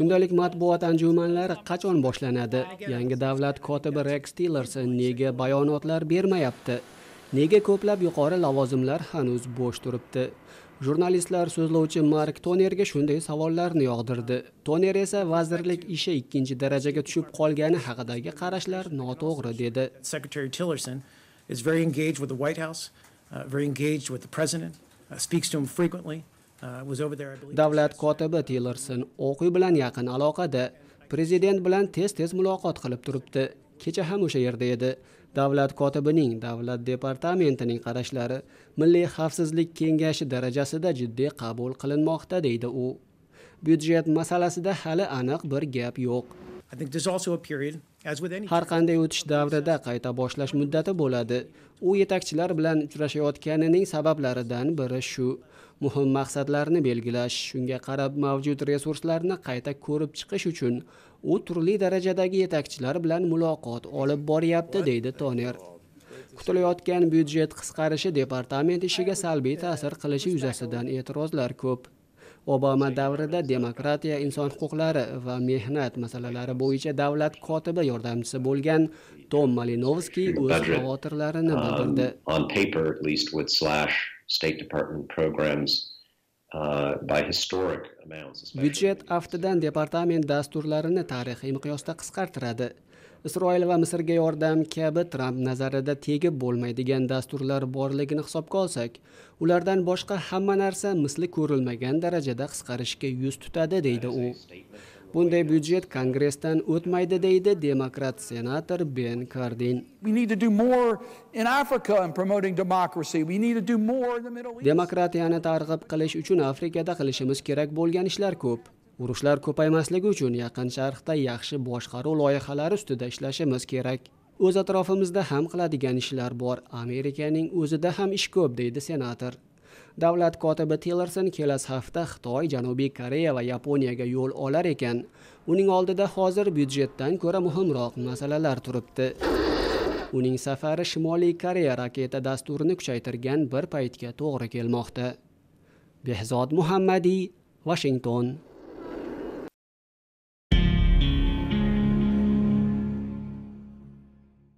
kundalik matbuot anjumanlari qachon boshlanadi? Yangi davlat kotibi reks tillerson nega bayonotlar bermayapti? Nega ko'plab yuqori lavozimlar hanuz bo'sh turibdi? Jurnalistlar so'zlovchi mark tonerga shunday savollarni yog'dirdi. Toner esa vazirlik ishi ikkinchi darajaga tushib qolgani haqidagi qarashlar noto'g'ri dedi. Secretary Tillerson is very engaged with the White House, uh, very engaged with the president, uh, speaks to him frequently, uh, davlat kotibi tillerson o'q uy bilan yaqin aloqada prezident bilan tez tez muloqot qilib turibdi. Kecha ham o'sha yerda edi. Davlat kotibining davlat departamentining qarashlari milliy xavfsizlik kengashi darajasida jiddiy qabul qilinmoqda deydi u. Byudjet masalasida hali aniq bir gap yo'q Har qanday o'tish davrida qayta boshlash muddati bo'ladi. U yetakchilar bilan uchrashayotganining sabablaridan biri shu. Muhim maqsadlarni belgilash shunga qarab mavjud resurslarni qayta ko'rib chiqish uchun u turli darajadagi yetakchilar bilan muloqot olib boryapti deydi toner. Kutilayotgan byudjet qisqarishi departament ishiga salbiy ta'sir qilishi yuzasidan e'tirozlar ko'p. Obama davrida demokratiya inson huquqlari va mehnat masalalari bo'yicha davlat kotibi yordamchisi bo'lgan tom malinovskiy o'z xavotirlarini um, bildirdi on paper at least, would slash State Department programs uh, by historic amounts. byudjet aftidan departament dasturlarini tarixiy miqyosda qisqartiradi isroil va misrga yordam kabi tramp nazarida tegib bo'lmaydigan dasturlar borligini hisobga olsak ulardan boshqa hamma narsa misli ko'rilmagan darajada qisqarishga yuz tutadi deydi u bunday byudjet kongressdan o'tmaydi deydi demokrat senator ben kardin We need to do more in Africa in promoting democracy. We need to do more in the Middle East. demokratiyani targ'ib qilish uchun afrikada qilishimiz kerak bo'lgan ishlar ko'p urushlar ko'paymasligi uchun yaqin sharqda yaxshi boshqaruv loyihalari ustida ishlashimiz kerak. O'z atrofimizda ham qiladigan ishlar bor. Amerikaning o'zida ham ish ko'p deydi senator. Davlat kotibi tillerson kelasi hafta xitoy janubiy koreya va yaponiyaga yo'l olar ekan. Uning oldida hozir byudjetdan ko'ra muhimroq masalalar turibdi. Uning safari shimoliy koreya raketa dasturini kuchaytirgan bir paytga to'g'ri kelmoqda. Behzod muhammadiy vashington